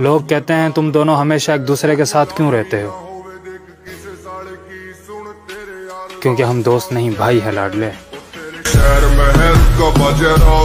लोग कहते हैं, तुम दोनों हमेशा एक दूसरे के साथ क्यों रहते हो? क्योंकि हम दोस्त नहीं, भाई है लाडले। शहर महल का बजरा